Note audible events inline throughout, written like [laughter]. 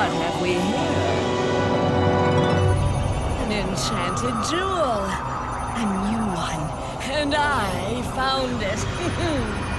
What have we here? An enchanted jewel. A new one. And I found it. [laughs]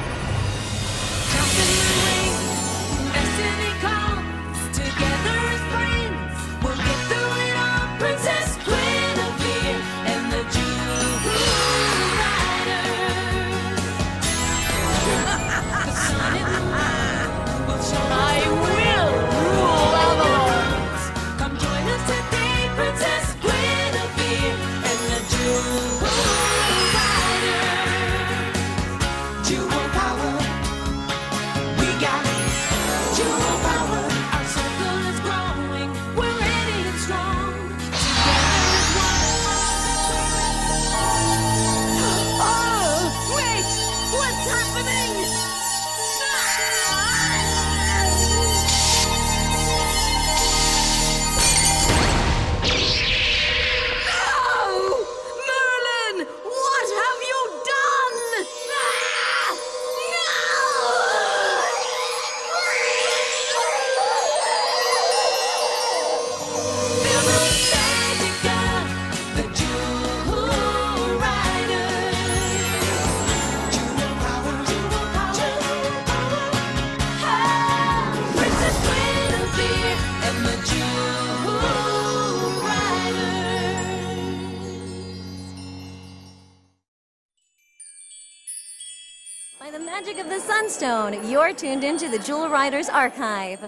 By the magic of the Sunstone, you're tuned into the Jewel Riders Archive.